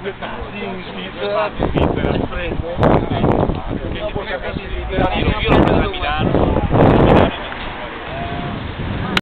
Svizzera, in Svizzera, prego.